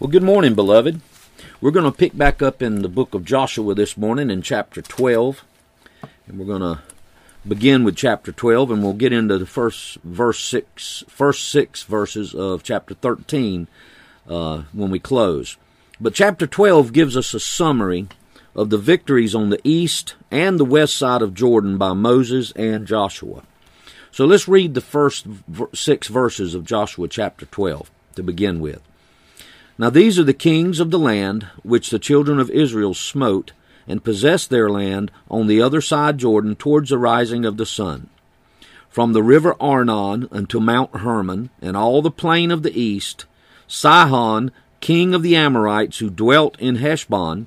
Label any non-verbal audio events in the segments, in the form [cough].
Well, good morning, beloved. We're going to pick back up in the book of Joshua this morning in chapter 12. And we're going to begin with chapter 12 and we'll get into the first verse 6 first 6 verses of chapter 13 uh, when we close. But chapter 12 gives us a summary of the victories on the east and the west side of Jordan by Moses and Joshua. So let's read the first 6 verses of Joshua chapter 12 to begin with. Now these are the kings of the land which the children of Israel smote, and possessed their land on the other side Jordan towards the rising of the sun. From the river Arnon unto Mount Hermon, and all the plain of the east, Sihon, king of the Amorites, who dwelt in Heshbon,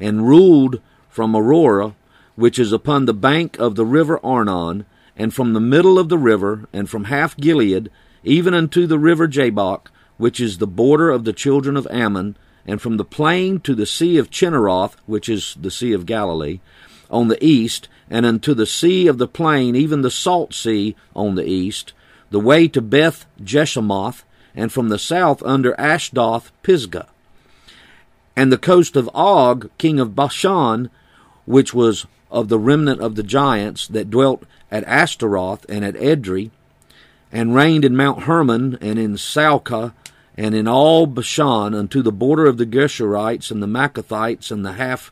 and ruled from Aroer, which is upon the bank of the river Arnon, and from the middle of the river, and from half Gilead, even unto the river Jabbok, which is the border of the children of Ammon, and from the plain to the sea of Chinneroth, which is the sea of Galilee, on the east, and unto the sea of the plain, even the salt sea on the east, the way to Beth Jeshimoth, and from the south under Ashdoth Pisgah, and the coast of Og, king of Bashan, which was of the remnant of the giants that dwelt at Ashtaroth and at Edrei, and reigned in Mount Hermon and in Salcah and in all Bashan unto the border of the Geshurites and the Maacathites and the half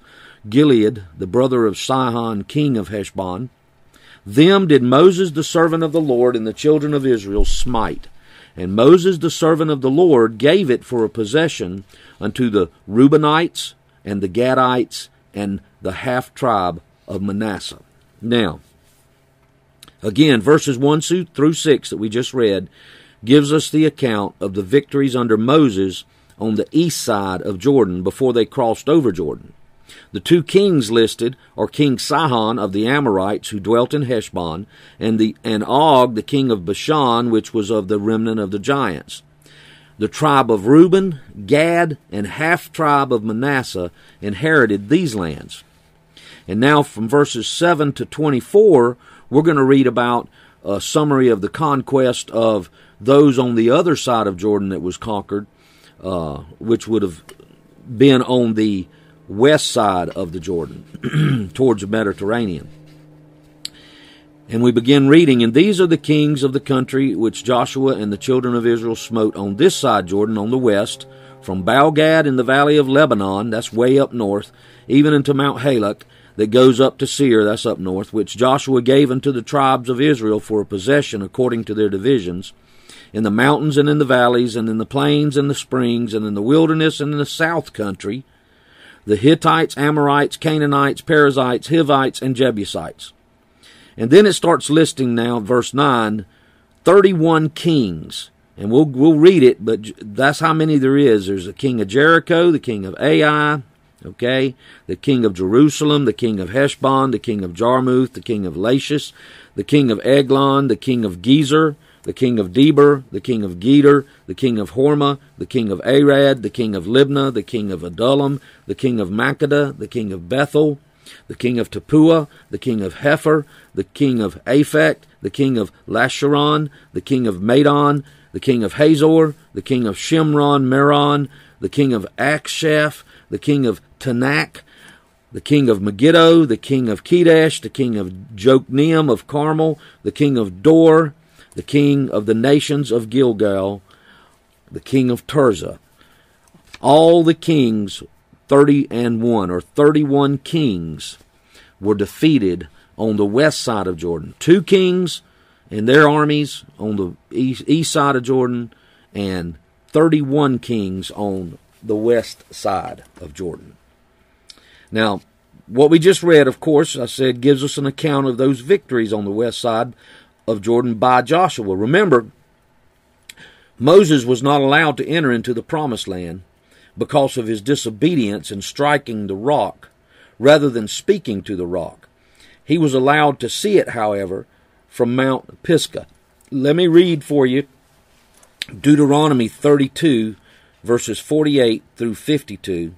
Gilead, the brother of Sihon, king of Heshbon. Them did Moses the servant of the Lord and the children of Israel smite. And Moses the servant of the Lord gave it for a possession unto the Reubenites and the Gadites and the half tribe of Manasseh. Now, again, verses 1 through 6 that we just read gives us the account of the victories under Moses on the east side of Jordan before they crossed over Jordan. The two kings listed are King Sihon of the Amorites who dwelt in Heshbon, and the and Og, the king of Bashan, which was of the remnant of the giants. The tribe of Reuben, Gad, and half tribe of Manasseh inherited these lands. And now from verses 7 to 24, we're going to read about a summary of the conquest of those on the other side of Jordan that was conquered, uh, which would have been on the west side of the Jordan, [clears throat] towards the Mediterranean. And we begin reading, and these are the kings of the country which Joshua and the children of Israel smote on this side Jordan, on the west, from Baalgad in the valley of Lebanon, that's way up north, even unto Mount Halak, that goes up to Seir, that's up north, which Joshua gave unto the tribes of Israel for a possession according to their divisions in the mountains and in the valleys, and in the plains and the springs, and in the wilderness and in the south country, the Hittites, Amorites, Canaanites, Perizzites, Hivites, and Jebusites. And then it starts listing now, verse 9, 31 kings. And we'll, we'll read it, but that's how many there is. There's the king of Jericho, the king of Ai, okay, the king of Jerusalem, the king of Heshbon, the king of Jarmuth, the king of Lachish, the king of Eglon, the king of Gezer, the king of Debir, the king of Geder, the king of Hormah, the king of Arad, the king of Libnah, the king of Adullam, the king of Makkedah, the king of Bethel, the king of Tappuah, the king of Hepher, the king of Aphek, the king of Lasharon, the king of Madon, the king of Hazor, the king of Shimron Meron, the king of Achshaph, the king of Taanach, the king of Megiddo, the king of Kedesh, the king of Jokneam of Carmel, the king of Dor, the king of the nations of Gilgal, the king of Tirzah. All the kings, 30 and 1, or 31 kings, were defeated on the west side of Jordan. Two kings and their armies on the east, side of Jordan, and 31 kings on the west side of Jordan. Now, what we just read, of course, I said, gives us an account of those victories on the west side of Jordan by Joshua. Remember, Moses was not allowed to enter into the promised land because of his disobedience in striking the rock rather than speaking to the rock. He was allowed to see it, however, from Mount Pisgah. Let me read for you Deuteronomy 32, verses 48 through 52.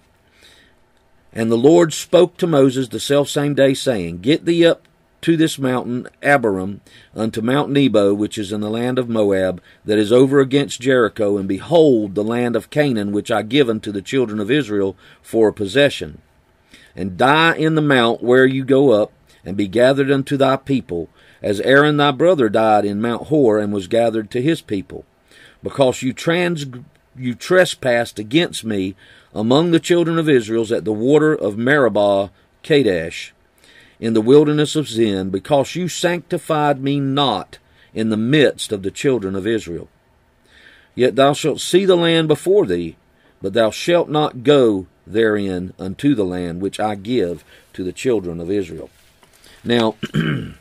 And the Lord spoke to Moses the selfsame day, saying, Get thee up to this mountain Abarim, unto Mount Nebo, which is in the land of Moab, that is over against Jericho, and behold the land of Canaan, which I give unto the children of Israel for a possession. And die in the mount where you go up, and be gathered unto thy people, as Aaron thy brother died in Mount Hor, and was gathered to his people, because you trans you trespassed against me among the children of Israel at the water of Meribah Kadesh in the wilderness of Zin, because you sanctified me not in the midst of the children of Israel. Yet thou shalt see the land before thee, but thou shalt not go therein unto the land which I give to the children of Israel. Now, [clears throat]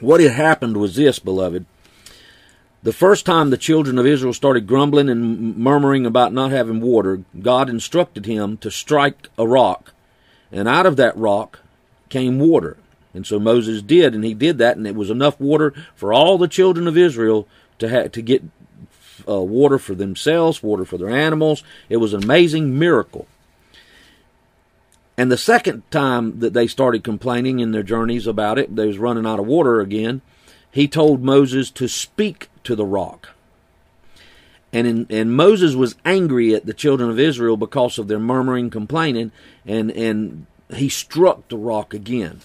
what had happened was this, beloved. The first time the children of Israel started grumbling and murmuring about not having water, God instructed him to strike a rock, and out of that rock came water. And so Moses did, and he did that, and it was enough water for all the children of Israel to ha- to get uh, water for themselves, water for their animals. It was an amazing miracle. And the second time that they started complaining in their journeys about it, they was running out of water again. He told Moses to speak to the rock. And, in, and Moses was angry at the children of Israel because of their murmuring, complaining, and, and he struck the rock again.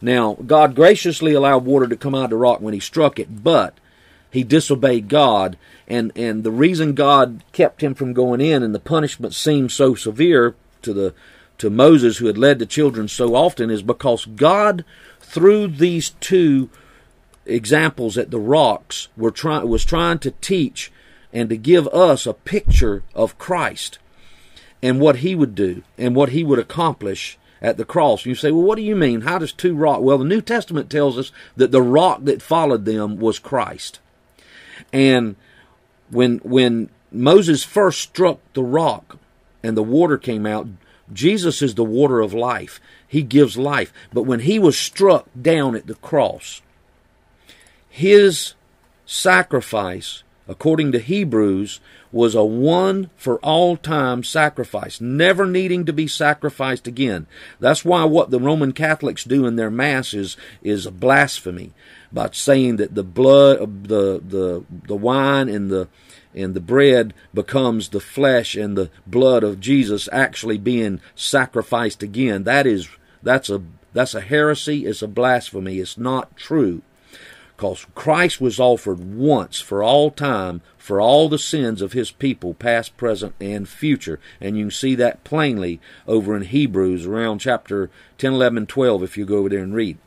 Now, God graciously allowed water to come out of the rock when he struck it, but he disobeyed God, and, and the reason God kept him from going in and the punishment seemed so severe to the to Moses who had led the children so often is because God through these two examples at the rocks were try, was trying to teach and to give us a picture of Christ and what he would do and what he would accomplish at the cross. and You say, well, what do you mean? How does two rock? Well, the New Testament tells us that the rock that followed them was Christ. And when, when Moses first struck the rock and the water came out, Jesus is the water of life. He gives life. But when he was struck down at the cross, his sacrifice, according to Hebrews, was a one for all time sacrifice, never needing to be sacrificed again. That's why what the Roman Catholics do in their mass is, is blasphemy by saying that the blood, uh, the, the, the wine and the, and the bread becomes the flesh and the blood of Jesus actually being sacrificed again. That is, that's a, that's a heresy. It's a blasphemy. It's not true because Christ was offered once for all time for all the sins of his people, past, present, and future. And you can see that plainly over in Hebrews around chapter 10, 11, 12 if you go over there and read.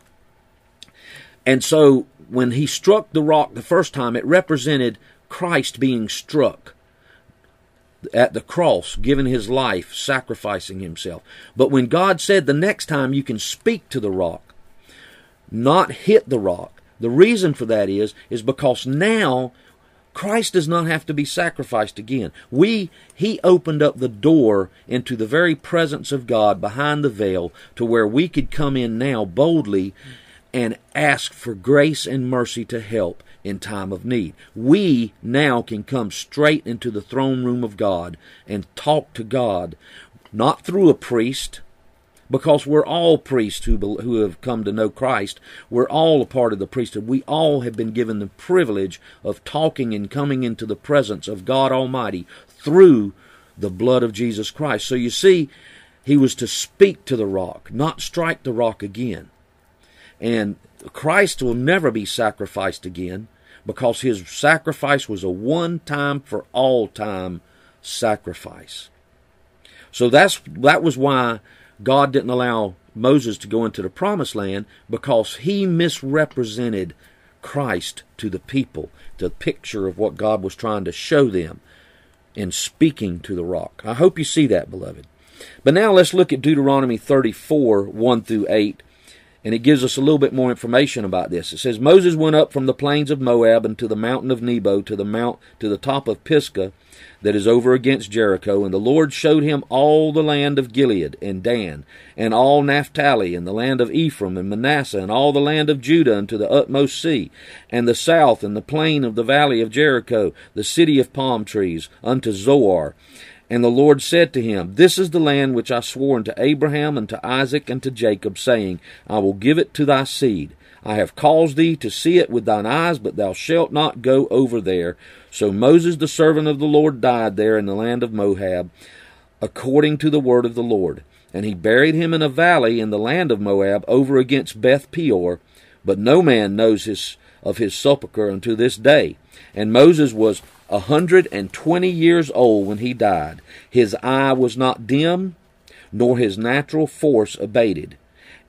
And so when he struck the rock the first time, it represented Christ being struck at the cross, giving his life, sacrificing himself. But when God said the next time you can speak to the rock, not hit the rock, the reason for that is, is because now Christ does not have to be sacrificed again. We, He opened up the door into the very presence of God behind the veil to where we could come in now boldly and ask for grace and mercy to help in time of need. We now can come straight into the throne room of God and talk to God, not through a priest, because we're all priests who, who have come to know Christ. We're all a part of the priesthood. We all have been given the privilege of talking and coming into the presence of God Almighty through the blood of Jesus Christ. So you see, he was to speak to the rock, not strike the rock again. And Christ will never be sacrificed again because his sacrifice was a one time for all time sacrifice. So that's that was why God didn't allow Moses to go into the promised land because he misrepresented Christ to the people, the picture of what God was trying to show them in speaking to the rock. I hope you see that, beloved. But now let's look at Deuteronomy 34 1 through 8 and it gives us a little bit more information about this. It says Moses went up from the plains of Moab unto the mountain of Nebo to the mount to the top of Pisgah that is over against Jericho, and the Lord showed him all the land of Gilead and Dan, and all Naphtali, and the land of Ephraim and Manasseh, and all the land of Judah unto the utmost sea, and the south, and the plain of the valley of Jericho, the city of palm trees, unto Zoar, And the Lord said to him, This is the land which I swore unto Abraham and to Isaac and to Jacob, saying, I will give it to thy seed. I have caused thee to see it with thine eyes, but thou shalt not go over there. So Moses the servant of the Lord died there in the land of Moab, according to the word of the Lord. And he buried him in a valley in the land of Moab, over against Beth Peor. But no man knows his, of his sepulchre unto this day. And Moses was a hundred and twenty years old when he died. His eye was not dim, nor his natural force abated.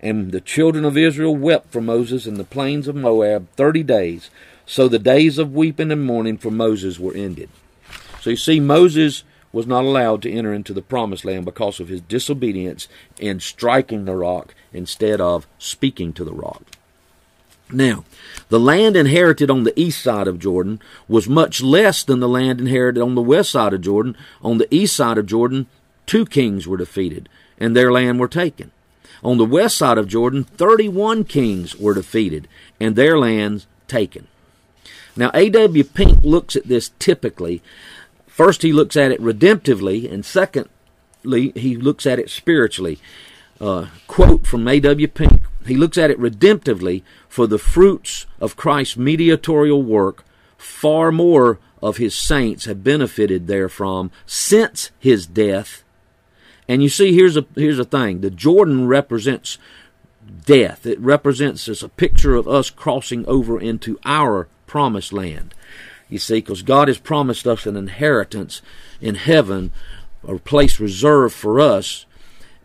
And the children of Israel wept for Moses in the plains of Moab thirty days. So the days of weeping and mourning for Moses were ended. So you see, Moses was not allowed to enter into the promised land because of his disobedience in striking the rock instead of speaking to the rock. Now, the land inherited on the east side of Jordan was much less than the land inherited on the west side of Jordan. On the east side of Jordan, two kings were defeated, and their land were taken. On the west side of Jordan, 31 kings were defeated, and their lands taken. Now, A.W. Pink looks at this typically. First, he looks at it redemptively, and secondly, he looks at it spiritually. Uh, quote from A.W. Pink He looks at it redemptively for the fruits of Christ's mediatorial work, far more of his saints have benefited therefrom since his death. And you see, here's a here's a thing: the Jordan represents death. It represents as a picture of us crossing over into our promised land. You see, because God has promised us an inheritance in heaven, a place reserved for us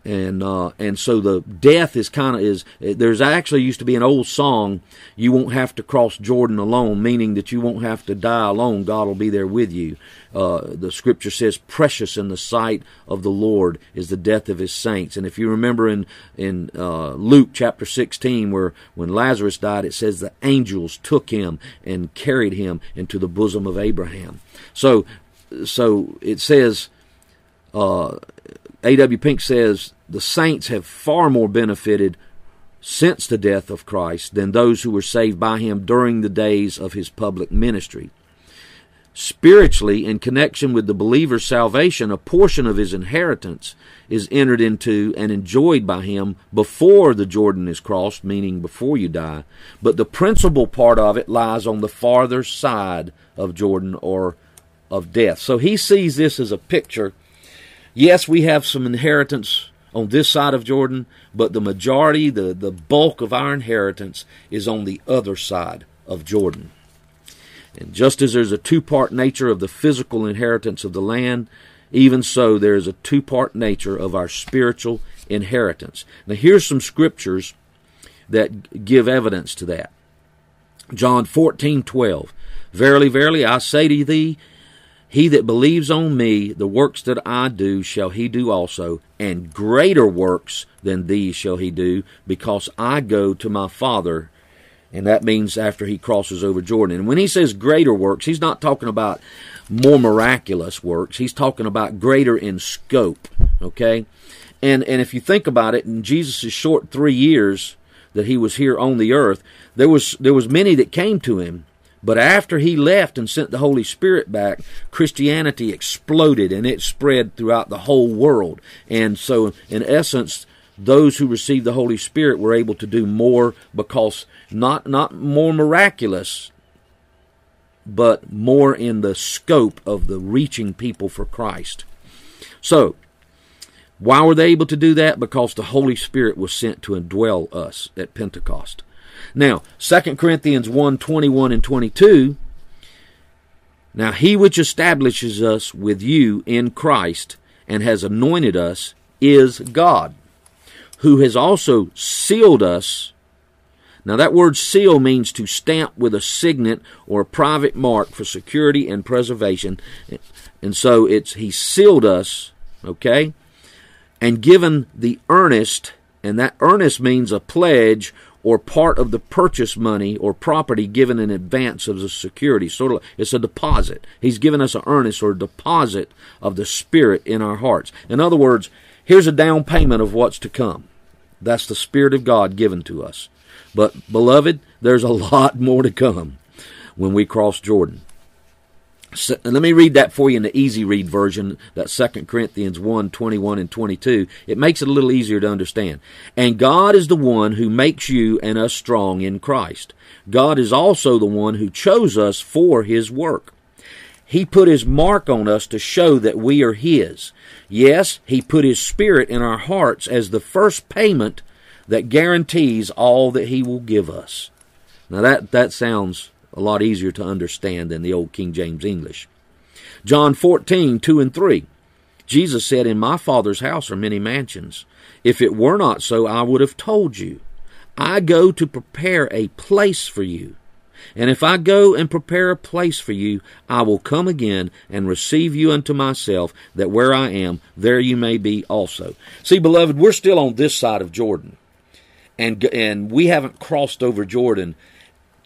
and uh, and so the death is kind of is there's actually used to be an old song you won't have to cross jordan alone meaning that you won't have to die alone. God will be there with you. Uh, the scripture says precious in the sight of the lord is the death of his saints. And if you remember in in uh, luke chapter 16 where when lazarus died it says the angels took him and carried him into the bosom of abraham. So so it says uh, A.W. Pink says the saints have far more benefited since the death of Christ than those who were saved by him during the days of his public ministry. Spiritually, in connection with the believer's salvation, a portion of his inheritance is entered into and enjoyed by him before the Jordan is crossed, meaning before you die. But the principal part of it lies on the farther side of Jordan or of death. So he sees this as a picture. Yes, we have some inheritance on this side of Jordan, but the majority, the, the bulk of our inheritance is on the other side of Jordan. And just as there's a two part nature of the physical inheritance of the land, even so there is a two part nature of our spiritual inheritance. Now, here's some scriptures that give evidence to that. John 14 12. Verily, verily, I say to thee, he that believes on me, the works that I do shall he do also, and greater works than these shall he do, because I go to my Father. And that means after he crosses over Jordan. And when he says greater works, he's not talking about more miraculous works. He's talking about greater in scope. Okay? And and if you think about it, in Jesus' short three years that he was here on the earth, there was there was many that came to him but after he left and sent the Holy Spirit back, Christianity exploded and it spread throughout the whole world. And so, in essence, those who received the Holy Spirit were able to do more because not not more miraculous, but more in the scope of the reaching people for Christ. So, why were they able to do that? Because the Holy Spirit was sent to indwell us at Pentecost. Now, 2 Corinthians 1 21 and 22. Now, he which establishes us with you in Christ and has anointed us is God, who has also sealed us. Now, that word seal means to stamp with a signet or a private mark for security and preservation. And so it's he sealed us, okay, and given the earnest, and that earnest means a pledge or part of the purchase money or property given in advance of the security. Sort of, it's a deposit. He's given us an earnest or deposit of the Spirit in our hearts. In other words, here's a down payment of what's to come. That's the Spirit of God given to us. But, beloved, there's a [laughs] lot more to come when we cross Jordan. So, let me read that for you in the easy read version, that 2 Corinthians 1 21 and 22. It makes it a little easier to understand. And God is the one who makes you and us strong in Christ. God is also the one who chose us for his work. He put his mark on us to show that we are his. Yes, he put his spirit in our hearts as the first payment that guarantees all that he will give us. Now that, that sounds a lot easier to understand than the old King James English. John 14, 2 and 3. Jesus said, In my Father's house are many mansions. If it were not so, I would have told you. I go to prepare a place for you. And if I go and prepare a place for you, I will come again and receive you unto myself, that where I am, there you may be also. See, beloved, we're still on this side of Jordan. And, and we haven't crossed over Jordan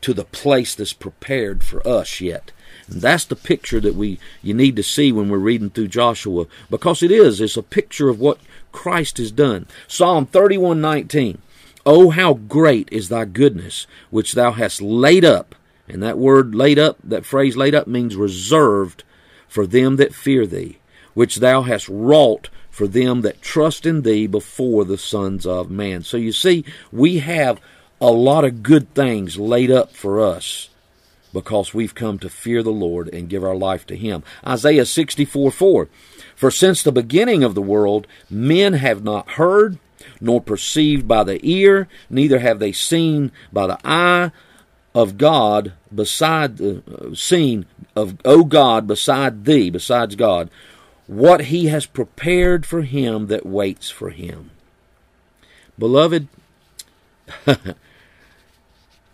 to the place that's prepared for us yet. And that's the picture that we you need to see when we're reading through Joshua because it is it's a picture of what Christ has done. Psalm 31:19 Oh how great is thy goodness which thou hast laid up and that word laid up that phrase laid up means reserved for them that fear thee which thou hast wrought for them that trust in thee before the sons of man. So you see we have a lot of good things laid up for us because we've come to fear the Lord and give our life to Him. Isaiah 64 4. For since the beginning of the world, men have not heard, nor perceived by the ear, neither have they seen by the eye of God beside the uh, seen of O God beside thee, besides God, what He has prepared for him that waits for Him. Beloved, [laughs]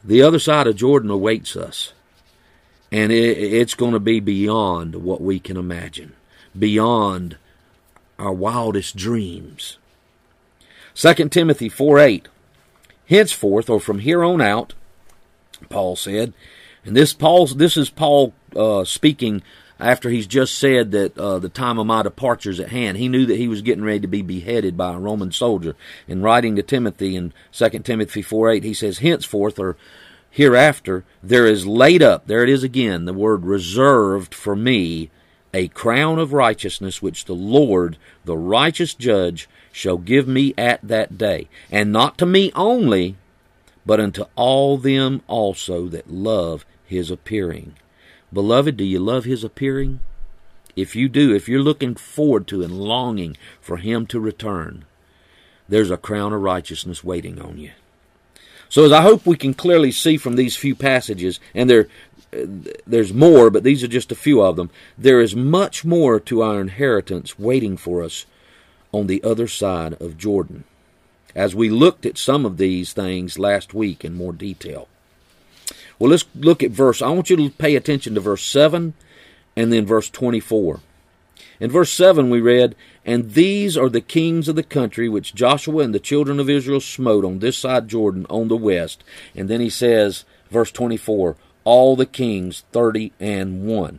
the other side of Jordan awaits us. And it, it's going to be beyond what we can imagine, beyond our wildest dreams. 2 Timothy 4 8. Henceforth, or from here on out, Paul said, and this Paul's this is Paul uh, speaking after he's just said that uh, the time of my departure is at hand. He knew that he was getting ready to be beheaded by a Roman soldier. In writing to Timothy in 2 Timothy 4 8, he says, Henceforth, or hereafter, there is laid up, there it is again, the word reserved for me, a crown of righteousness which the Lord, the righteous judge, shall give me at that day. And not to me only, but unto all them also that love his appearing. Beloved, do you love his appearing? If you do, if you're looking forward to and longing for him to return, there's a crown of righteousness waiting on you. So, as I hope we can clearly see from these few passages, and there, there's more, but these are just a few of them, there is much more to our inheritance waiting for us on the other side of Jordan. As we looked at some of these things last week in more detail. Well, let's look at verse. I want you to pay attention to verse 7 and then verse 24. In verse 7, we read, And these are the kings of the country which Joshua and the children of Israel smote on this side Jordan on the west. And then he says, verse 24, All the kings, 30 and 1.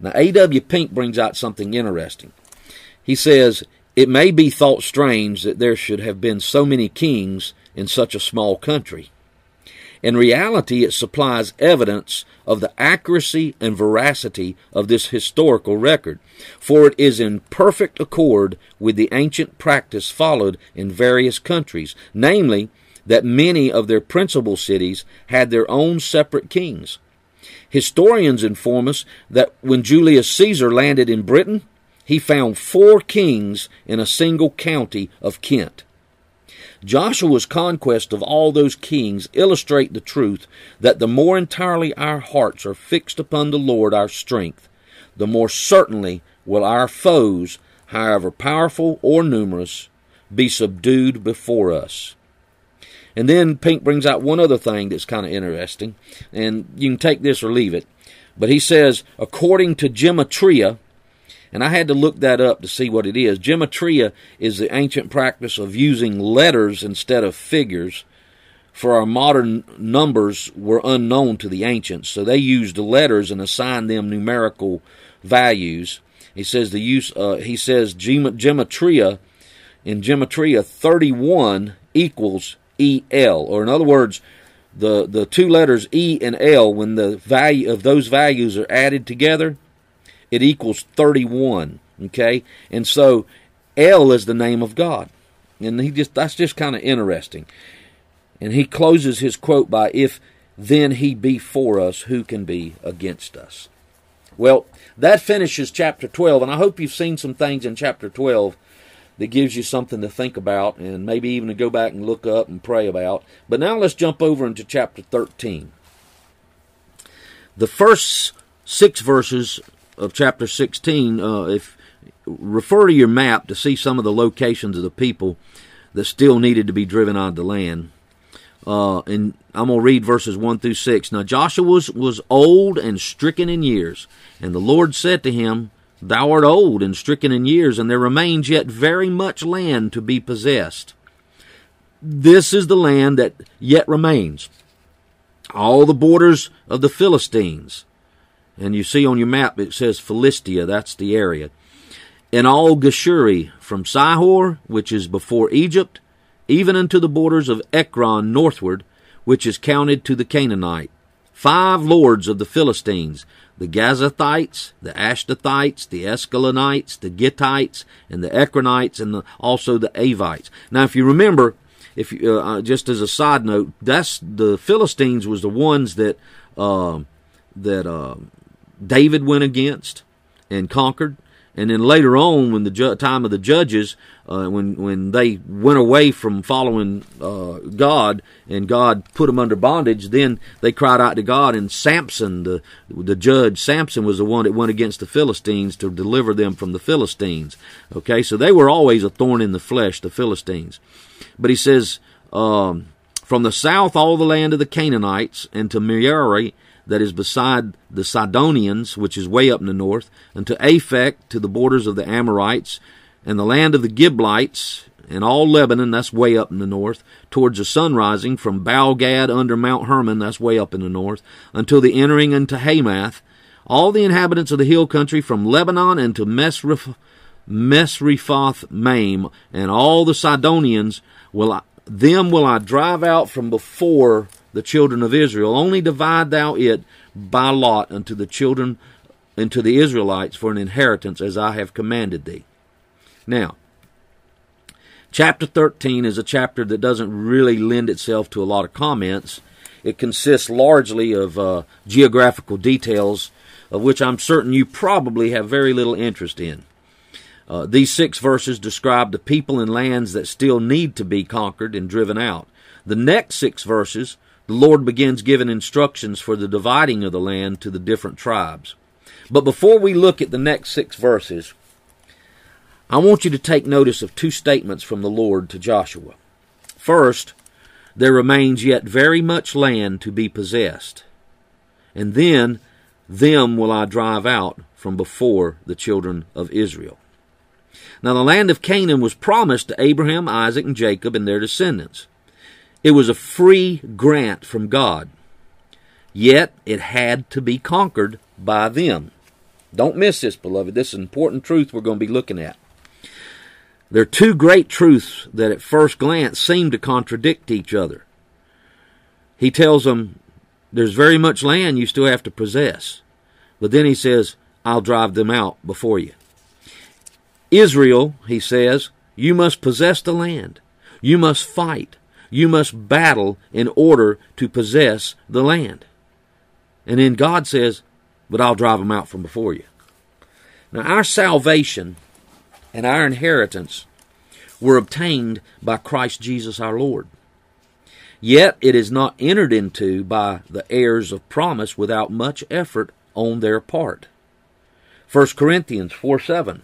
Now, A.W. Pink brings out something interesting. He says, It may be thought strange that there should have been so many kings in such a small country. In reality, it supplies evidence of the accuracy and veracity of this historical record, for it is in perfect accord with the ancient practice followed in various countries, namely, that many of their principal cities had their own separate kings. Historians inform us that when Julius Caesar landed in Britain, he found four kings in a single county of Kent. Joshua's conquest of all those kings illustrate the truth that the more entirely our hearts are fixed upon the Lord our strength, the more certainly will our foes, however powerful or numerous, be subdued before us. And then Pink brings out one other thing that's kind of interesting, and you can take this or leave it. But he says, according to Gematria, and I had to look that up to see what it is. Gematria is the ancient practice of using letters instead of figures, for our modern numbers were unknown to the ancients, so they used letters and assigned them numerical values. He says the use. Uh, he says gematria in gematria 31 equals el, or in other words, the the two letters E and L, when the value of those values are added together, it equals 31. Okay, and so El is the name of God, and he just that's just kind of interesting. And he closes his quote by, "If then he be for us, who can be against us?" Well, that finishes chapter 12, and I hope you've seen some things in chapter 12 that gives you something to think about and maybe even to go back and look up and pray about. But now let's jump over into chapter 13. The first six verses of chapter 16, uh, if refer to your map to see some of the locations of the people that still needed to be driven out of the land. Uh, and I'm going to read verses 1 through 6. Now Joshua was, was old and stricken in years, and the Lord said to him, Thou art old and stricken in years, and there remains yet very much land to be possessed. This is the land that yet remains. All the borders of the Philistines. And you see on your map it says Philistia, that's the area. And all Geshuri, from Sihor, which is before Egypt, even unto the borders of Ekron northward, which is counted to the Canaanite. Five lords of the Philistines, the Gazathites, the Ashdothites, the Escalonites, the Gittites, and the Ekronites, and the, also the Avites. Now, if you remember, if you, uh, just as a side note, that's the Philistines was the ones that uh, that uh, David went against and conquered. And then later on, when the ju- time of the judges, uh, when when they went away from following uh, God and God put them under bondage, then they cried out to God. And Samson, the the judge, Samson was the one that went against the Philistines to deliver them from the Philistines. Okay, so they were always a thorn in the flesh, the Philistines. But he says, um, from the south, all the land of the Canaanites, and to Merari that is beside the Sidonians, which is way up in the north, and to Aphek, to the borders of the Amorites, and the land of the Giblites, and all Lebanon, that's way up in the north, towards the sun rising, from Baalgad under Mount Hermon, that's way up in the north, until the entering into Hamath, all the inhabitants of the hill country from Lebanon and to Mesriph, Mesriphoth Maim, and all the Sidonians, will I, them will I drive out from before the children of Israel. Only divide thou it by lot unto the children, unto the Israelites for an inheritance, as I have commanded thee. Now, chapter 13 is a chapter that doesn't really lend itself to a lot of comments. It consists largely of uh, geographical details, of which I'm certain you probably have very little interest in. Uh, these six verses describe the people and lands that still need to be conquered and driven out. The next six verses the Lord begins giving instructions for the dividing of the land to the different tribes. But before we look at the next six verses, I want you to take notice of two statements from the Lord to Joshua. First, there remains yet very much land to be possessed. And then, them will I drive out from before the children of Israel. Now, the land of Canaan was promised to Abraham, Isaac, and Jacob and their descendants. It was a free grant from God. Yet it had to be conquered by them. Don't miss this, beloved. This is an important truth we're going to be looking at. There are two great truths that at first glance seem to contradict each other. He tells them, There's very much land you still have to possess. But then he says, I'll drive them out before you. Israel, he says, you must possess the land. You must fight. You must battle in order to possess the land. And then God says, But I'll drive them out from before you. Now, our salvation and our inheritance were obtained by Christ Jesus our Lord. Yet it is not entered into by the heirs of promise without much effort on their part. 1 Corinthians 4 7.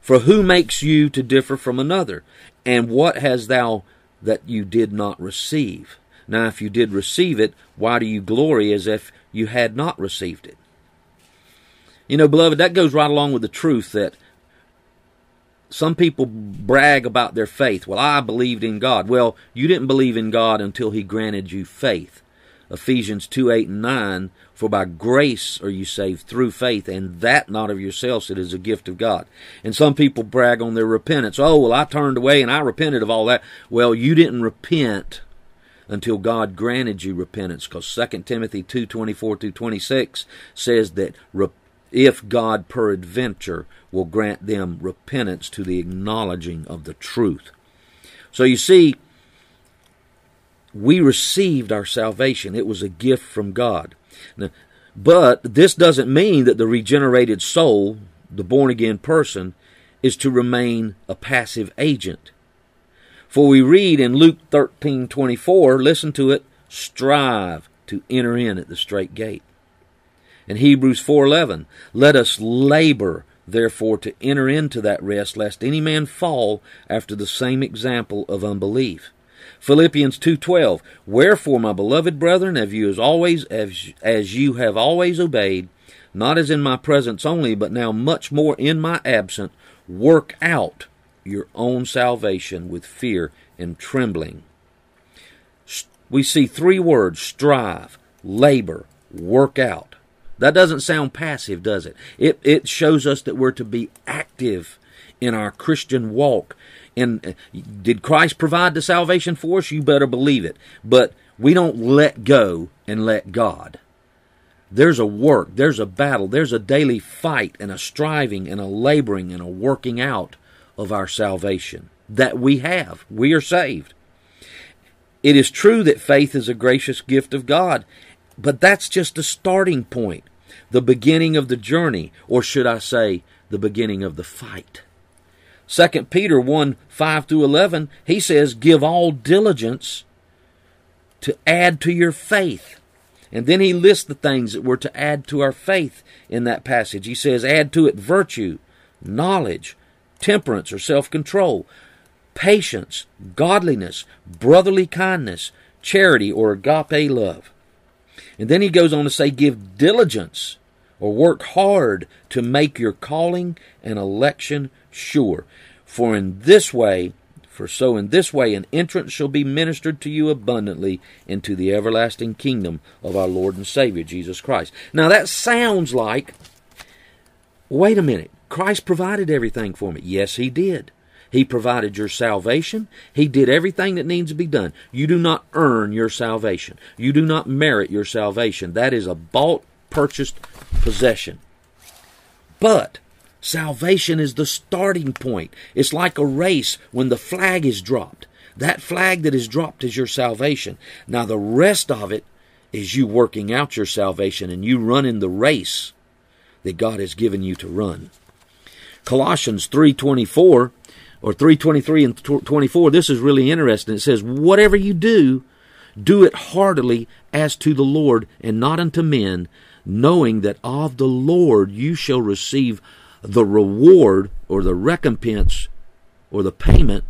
For who makes you to differ from another? And what hast thou that you did not receive. Now, if you did receive it, why do you glory as if you had not received it? You know, beloved, that goes right along with the truth that some people brag about their faith. Well, I believed in God. Well, you didn't believe in God until He granted you faith. Ephesians 2 8 and 9 For by grace are you saved through faith, and that not of yourselves, it is a gift of God. And some people brag on their repentance. Oh, well, I turned away and I repented of all that. Well, you didn't repent until God granted you repentance. Because 2 Timothy 2 24 through 26 says that if God peradventure will grant them repentance to the acknowledging of the truth. So you see, we received our salvation. It was a gift from God. Now, but this doesn't mean that the regenerated soul, the born again person, is to remain a passive agent. For we read in Luke 13:24, listen to it, strive to enter in at the straight gate. In Hebrews 4:11, let us labor therefore to enter into that rest lest any man fall after the same example of unbelief. Philippians 2:12 Wherefore my beloved brethren have you as always as, as you have always obeyed not as in my presence only but now much more in my absence work out your own salvation with fear and trembling. We see three words strive, labor, work out. That doesn't sound passive, does it? It, it shows us that we're to be active in our Christian walk. And uh, did Christ provide the salvation for us? You better believe it. But we don't let go and let God. There's a work, there's a battle, there's a daily fight and a striving and a laboring and a working out of our salvation that we have. We are saved. It is true that faith is a gracious gift of God, but that's just a starting point, the beginning of the journey, or should I say, the beginning of the fight. 2 Peter 1 5 through 11, he says, Give all diligence to add to your faith. And then he lists the things that were to add to our faith in that passage. He says, Add to it virtue, knowledge, temperance or self control, patience, godliness, brotherly kindness, charity or agape love. And then he goes on to say, give diligence or work hard to make your calling and election sure. For in this way, for so in this way an entrance shall be ministered to you abundantly into the everlasting kingdom of our Lord and Savior Jesus Christ. Now that sounds like, wait a minute, Christ provided everything for me. Yes, He did. He provided your salvation. He did everything that needs to be done. You do not earn your salvation. You do not merit your salvation. That is a bought, purchased possession. But salvation is the starting point. It's like a race when the flag is dropped. That flag that is dropped is your salvation. Now, the rest of it is you working out your salvation and you running the race that God has given you to run. Colossians 3:24 or 3:23 and 24 this is really interesting it says whatever you do do it heartily as to the Lord and not unto men knowing that of the Lord you shall receive the reward or the recompense or the payment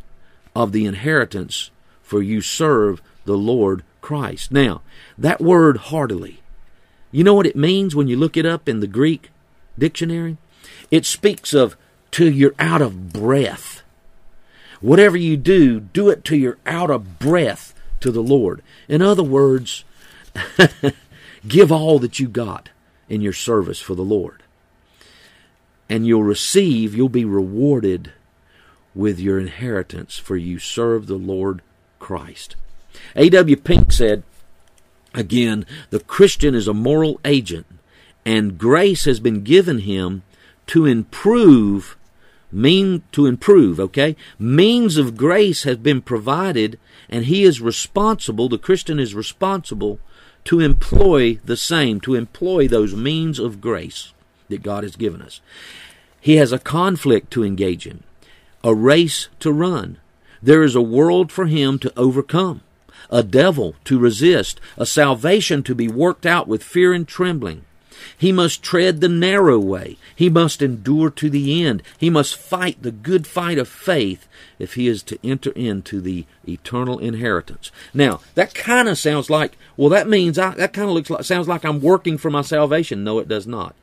of the inheritance for you serve the Lord Christ. Now, that word heartily, you know what it means when you look it up in the Greek dictionary? It speaks of till you're out of breath. Whatever you do, do it till you're out of breath to the Lord. In other words, [laughs] give all that you got in your service for the Lord. And you'll receive, you'll be rewarded with your inheritance, for you serve the Lord Christ. A.W. Pink said, again, the Christian is a moral agent, and grace has been given him to improve mean to improve okay means of grace has been provided and he is responsible the christian is responsible to employ the same to employ those means of grace that god has given us he has a conflict to engage in a race to run there is a world for him to overcome a devil to resist a salvation to be worked out with fear and trembling he must tread the narrow way. He must endure to the end. He must fight the good fight of faith if he is to enter into the eternal inheritance. Now, that kind of sounds like, well, that means I, that kind of looks like, sounds like I'm working for my salvation. No, it does not.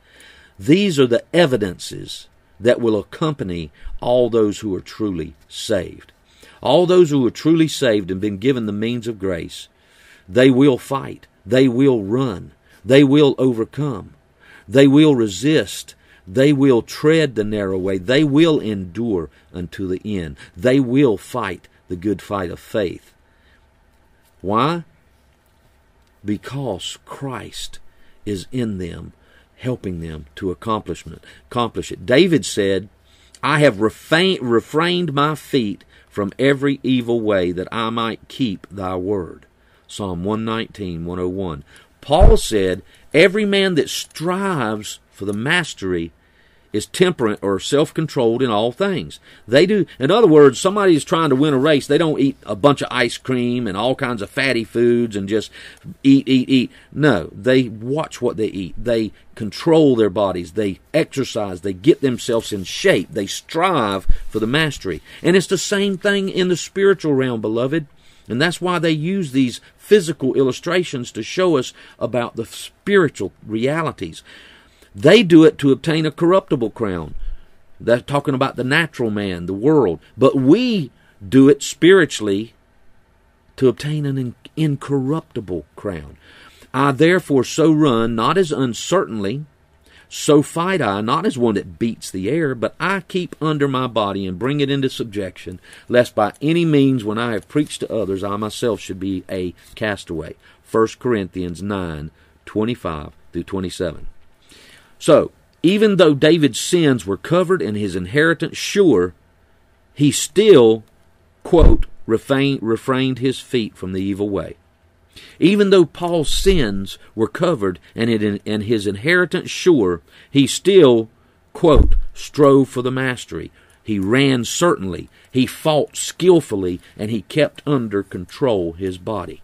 These are the evidences that will accompany all those who are truly saved. All those who are truly saved and been given the means of grace, they will fight. They will run. They will overcome. They will resist. They will tread the narrow way. They will endure unto the end. They will fight the good fight of faith. Why? Because Christ is in them, helping them to accomplishment, accomplish it. David said, I have refrain, refrained my feet from every evil way that I might keep thy word. Psalm 119, 101. Paul said, Every man that strives for the mastery is temperate or self-controlled in all things. They do, in other words, somebody is trying to win a race. They don't eat a bunch of ice cream and all kinds of fatty foods and just eat, eat, eat. No, they watch what they eat. They control their bodies. They exercise. They get themselves in shape. They strive for the mastery. And it's the same thing in the spiritual realm, beloved. And that's why they use these physical illustrations to show us about the spiritual realities. They do it to obtain a corruptible crown. They're talking about the natural man, the world. But we do it spiritually to obtain an incorruptible crown. I therefore so run, not as uncertainly, so fight I, not as one that beats the air, but I keep under my body and bring it into subjection, lest by any means when I have preached to others, I myself should be a castaway. 1 Corinthians 9, 25 through 27. So, even though David's sins were covered and his inheritance sure, he still, quote, refrain, refrained his feet from the evil way. Even though Paul's sins were covered and, it, and his inheritance sure, he still, quote, strove for the mastery. He ran certainly, he fought skillfully, and he kept under control his body.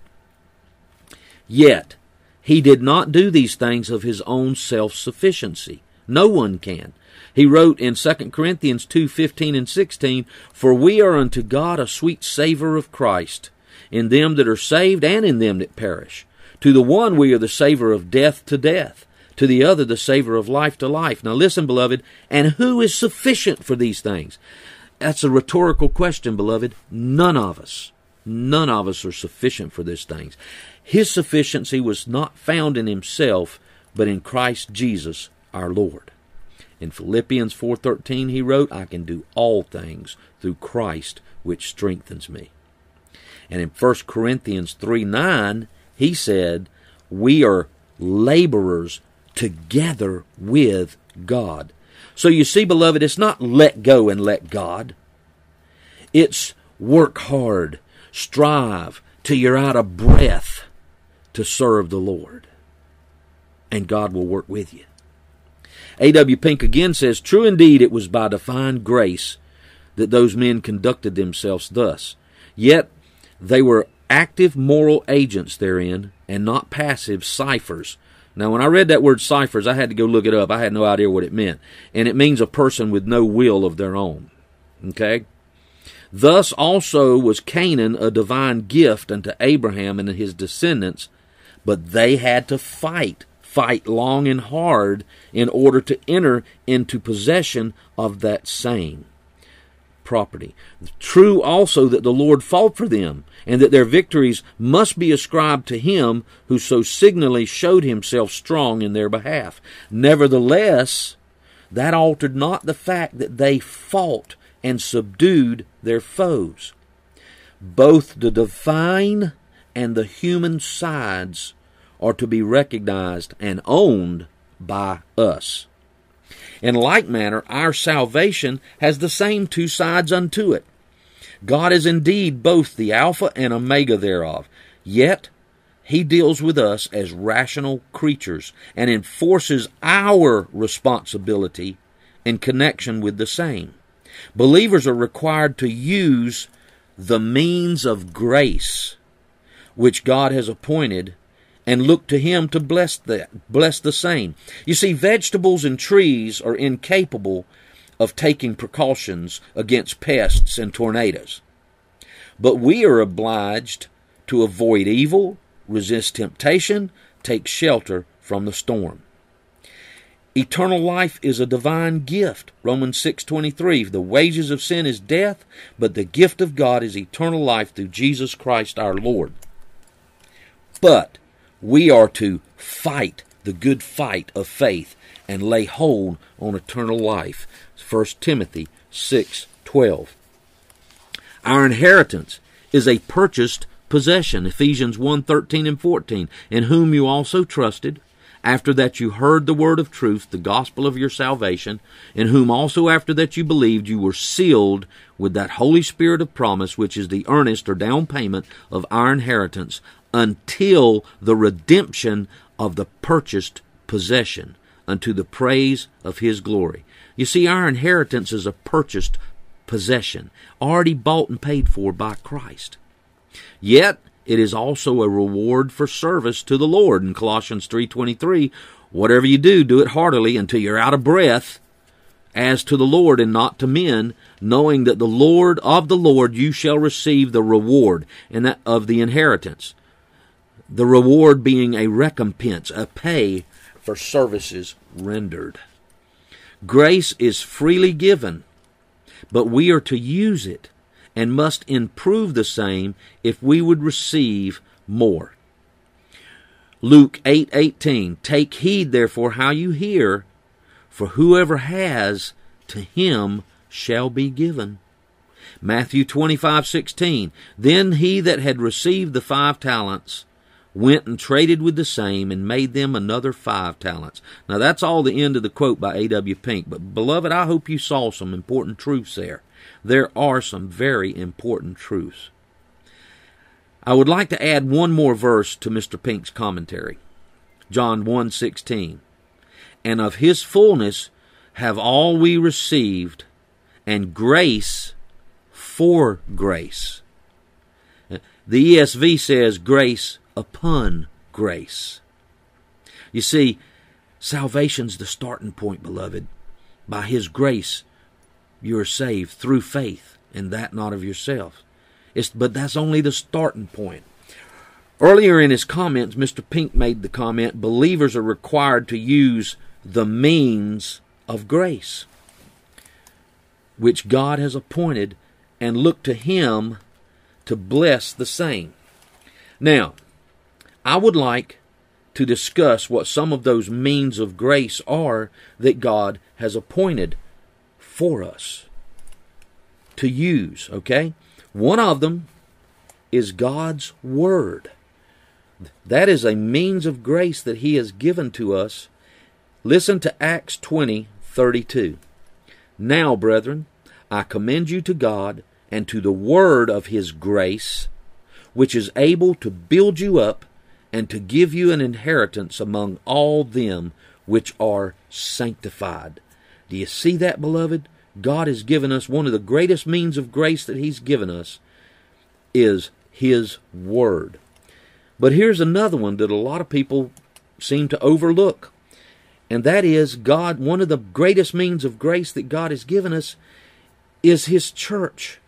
Yet, he did not do these things of his own self-sufficiency. No one can. He wrote in 2 Corinthians 2:15 and 16, "For we are unto God a sweet savor of Christ, in them that are saved and in them that perish. To the one we are the savor of death to death, to the other the savor of life to life." Now listen, beloved, and who is sufficient for these things? That's a rhetorical question, beloved. None of us. None of us are sufficient for these things. His sufficiency was not found in himself, but in Christ Jesus our Lord. In Philippians 4:13 he wrote, I can do all things through Christ which strengthens me. And in 1 Corinthians 3:9 he said, we are laborers together with God. So you see, beloved, it's not let go and let God. It's work hard, strive till you're out of breath, to serve the Lord. And God will work with you. A.W. Pink again says, True indeed, it was by divine grace that those men conducted themselves thus. Yet they were active moral agents therein, and not passive ciphers. Now, when I read that word ciphers, I had to go look it up. I had no idea what it meant. And it means a person with no will of their own. Okay? Thus also was Canaan a divine gift unto Abraham and his descendants, but they had to fight, fight long and hard in order to enter into possession of that same property. True also that the Lord fought for them, and that their victories must be ascribed to him who so signally showed himself strong in their behalf. Nevertheless, that altered not the fact that they fought and subdued their foes. Both the divine and the human sides are to be recognized and owned by us. In like manner, our salvation has the same two sides unto it. God is indeed both the Alpha and Omega thereof, yet he deals with us as rational creatures and enforces our responsibility in connection with the same. Believers are required to use the means of grace which God has appointed and look to him to bless that bless the same. You see vegetables and trees are incapable of taking precautions against pests and tornadoes. But we are obliged to avoid evil resist temptation take shelter from the storm. Eternal life is a divine gift. Romans 6:23 the wages of sin is death but the gift of god is eternal life through jesus christ our lord but we are to fight the good fight of faith and lay hold on eternal life. 1 Timothy 6:12. Our inheritance is a purchased possession. Ephesians 1 13 and 14. In whom you also trusted, after that you heard the word of truth, the gospel of your salvation, in whom also after that you believed, you were sealed with that Holy Spirit of promise, which is the earnest or down payment of our inheritance, until the redemption of the purchased possession, unto the praise of his glory. You see, our inheritance is a purchased possession, already bought and paid for by Christ. Yet it is also a reward for service to the Lord. In Colossians 3:23, whatever you do, do it heartily until you're out of breath, as to the Lord and not to men, knowing that the Lord of the Lord you shall receive the reward and that of the inheritance. The reward being a recompense, a pay for services rendered. Grace is freely given, but we are to use it and must improve the same if we would receive more. Luke 8:18 Take heed therefore how you hear for whoever has to him shall be given. Matthew 25:16 Then he that had received the 5 talents went and traded with the same and made them another five talents. Now that's all the end of the quote by A.W. Pink, but beloved, I hope you saw some important truths there there are some very important truths. I would like to add one more verse to Mr. Pink's commentary. John 1:16. And of his fullness have all we received and grace for grace. The ESV says grace upon grace. You see, salvation's the starting point, beloved. By his grace you are saved through faith, and that not of yourself. It's, but that's only the starting point. Earlier in his comments, Mr. Pink made the comment believers are required to use the means of grace, which God has appointed, and look to Him to bless the same. Now, I would like to discuss what some of those means of grace are that God has appointed for us to use, okay? One of them is God's Word. That is a means of grace that He has given to us. Listen to Acts 20 32. Now, brethren, I commend you to God and to the Word of His grace, which is able to build you up and to give you an inheritance among all them which are sanctified. Do you see that, beloved? God has given us one of the greatest means of grace that He's given us is His Word. But here's another one that a lot of people seem to overlook. And that is God, one of the greatest means of grace that God has given us is His church.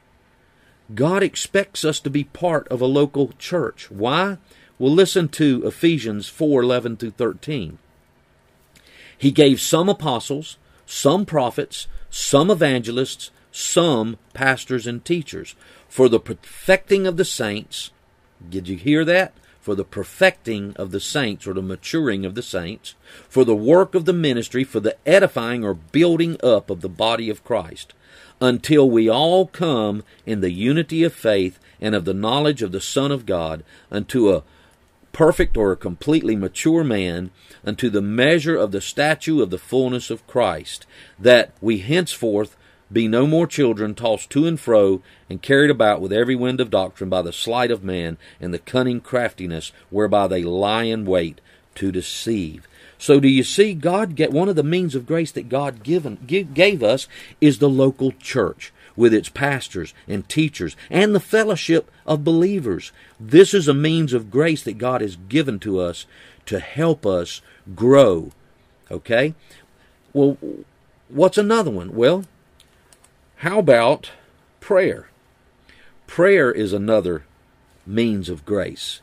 God expects us to be part of a local church. Why? Well, listen to Ephesians 4 11 through 13. He gave some apostles, some prophets, some evangelists, some pastors and teachers, for the perfecting of the saints. Did you hear that? For the perfecting of the saints, or the maturing of the saints, for the work of the ministry, for the edifying or building up of the body of Christ, until we all come in the unity of faith and of the knowledge of the Son of God, unto a perfect or a completely mature man, unto the measure of the stature of the fullness of Christ, that we henceforth be no more children tossed to and fro and carried about with every wind of doctrine by the sleight of man and the cunning craftiness whereby they lie in wait to deceive. So do you see God get one of the means of grace that God given give, gave us is the local church with its pastors and teachers and the fellowship of believers. This is a means of grace that God has given to us to help us grow. Okay? Well, what's another one? Well, how about prayer? Prayer is another means of grace.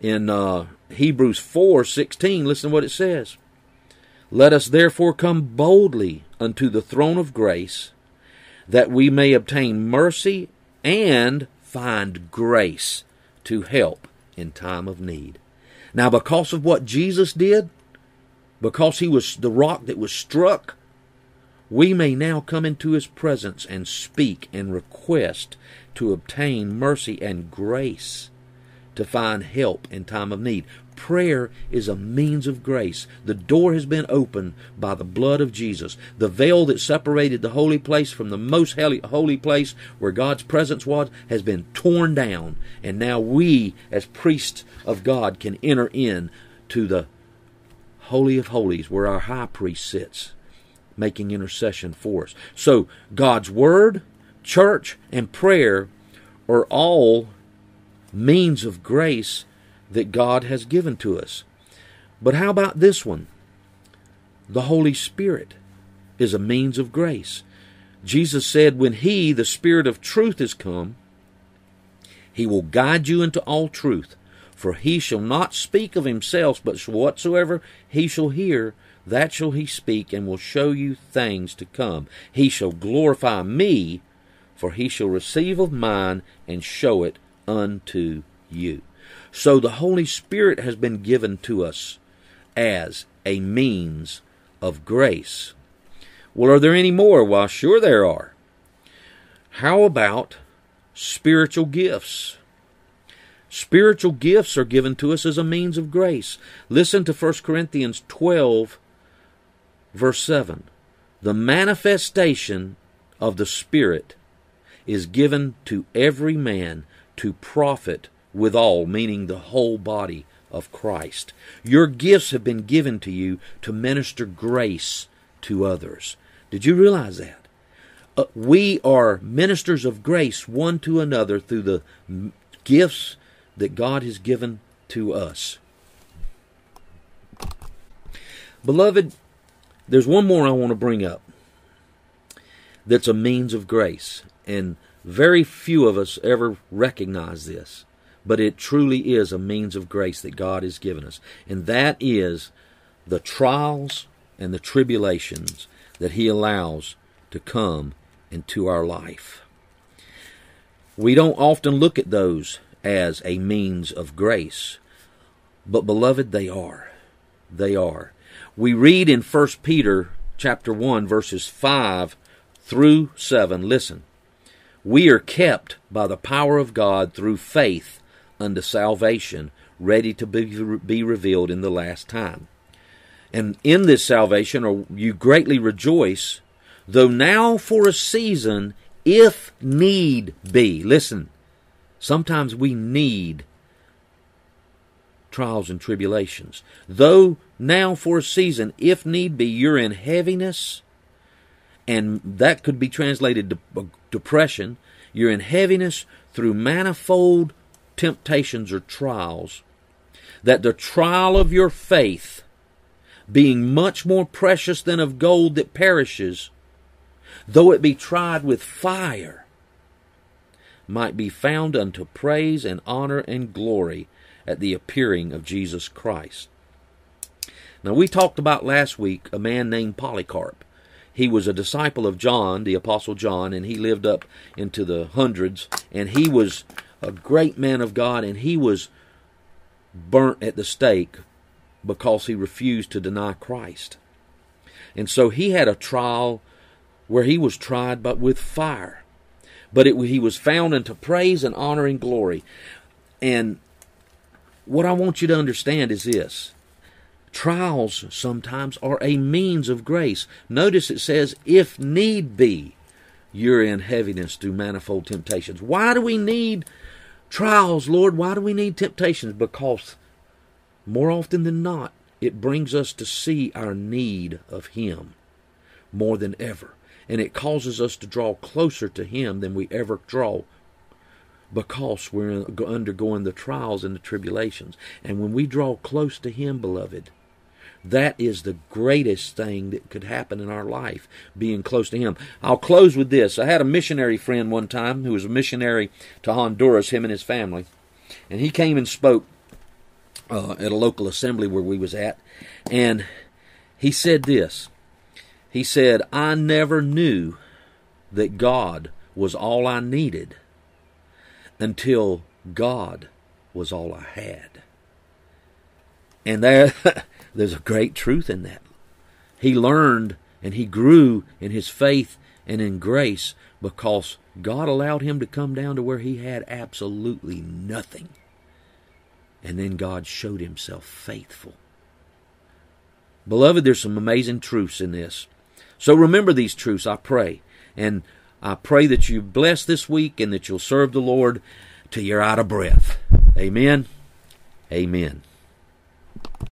In uh, Hebrews 4 16, listen to what it says. Let us therefore come boldly unto the throne of grace that we may obtain mercy and find grace to help in time of need. Now, because of what Jesus did, because he was the rock that was struck, we may now come into his presence and speak and request to obtain mercy and grace. To find help in time of need. Prayer is a means of grace. The door has been opened by the blood of Jesus. The veil that separated the holy place from the most holy place where God's presence was has been torn down. And now we, as priests of God, can enter in to the Holy of Holies where our high priest sits, making intercession for us. So, God's Word, church, and prayer are all means of grace that God has given to us. But how about this one? The Holy Spirit is a means of grace. Jesus said, When He, the Spirit of truth, is come, He will guide you into all truth. For He shall not speak of Himself, but whatsoever He shall hear, that shall He speak, and will show you things to come. He shall glorify me, for He shall receive of mine and show it unto you. So the Holy Spirit has been given to us as a means of grace. Well, are there any more? Well, sure there are. How about spiritual gifts? Spiritual gifts are given to us as a means of grace. Listen to 1 Corinthians 12, verse 7. The manifestation of the Spirit is given to every man to profit with all, meaning the whole body of Christ. Your gifts have been given to you to minister grace to others. Did you realize that? Uh, we are ministers of grace one to another through the gifts that God has given to us. Beloved, there's one more I want to bring up that's a means of grace, and very few of us ever recognize this but it truly is a means of grace that God has given us. And that is the trials and the tribulations that He allows to come into our life. We don't often look at those as a means of grace, but beloved, they are. They are. We read in 1 Peter chapter 1 verses 5 through 7. Listen. We are kept by the power of God through faith unto salvation, ready to be, be revealed in the last time. And in this salvation you greatly rejoice, though now for a season, if need be. Listen, sometimes we need trials and tribulations. Though now for a season, if need be, you're in heaviness, and that could be translated to uh, depression. You're in heaviness through manifold temptations or trials, that the trial of your faith, being much more precious than of gold that perishes, though it be tried with fire, might be found unto praise and honor and glory at the appearing of Jesus Christ. Now, we talked about last week a man named Polycarp. He was a disciple of John, the Apostle John, and he lived up into the hundreds, and he was a great man of God, and he was burnt at the stake because he refused to deny Christ. And so he had a trial where he was tried but with fire. But it, he was found unto praise and honor and glory. And what I want you to understand is this trials sometimes are a means of grace. Notice it says, if need be, you're in heaviness through manifold temptations. Why do we need Trials, Lord, why do we need temptations? Because more often than not, it brings us to see our need of Him more than ever. And it causes us to draw closer to Him than we ever draw because we're undergoing the trials and the tribulations. And when we draw close to Him, beloved, that is the greatest thing that could happen in our life, being close to Him. I'll close with this. I had a missionary friend one time who was a missionary to Honduras, him and his family, and he came and spoke uh, at a local assembly where we was at, and he said this. He said, "I never knew that God was all I needed until God was all I had." And there [laughs] There's a great truth in that. He learned and he grew in his faith and in grace because God allowed him to come down to where he had absolutely nothing. And then God showed himself faithful. Beloved, there's some amazing truths in this. So remember these truths, I pray. And I pray that you bless this week and that you'll serve the Lord till you're out of breath. Amen. Amen.